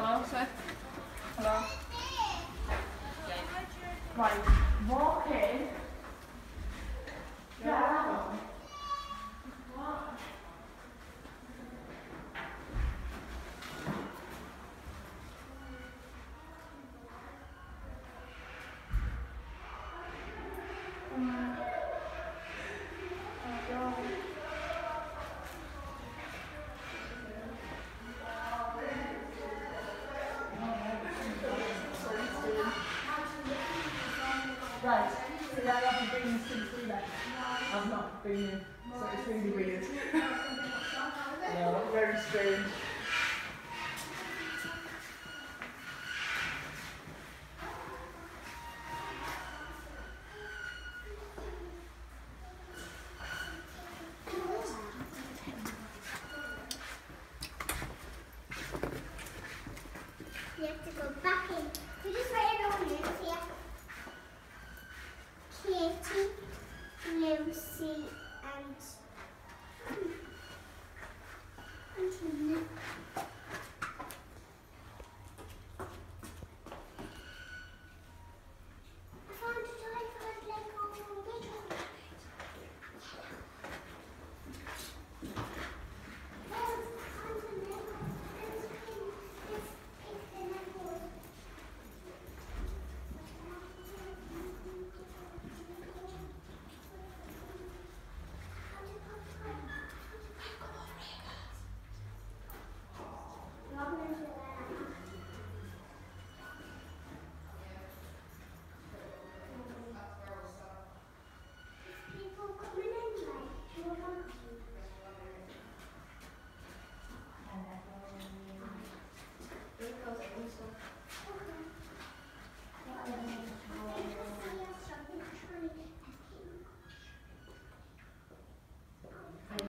Hello, sir? Hello. Right, walk in. Right, so haven't been since we left. I've not been here, so it's really weird. yeah, very strange. times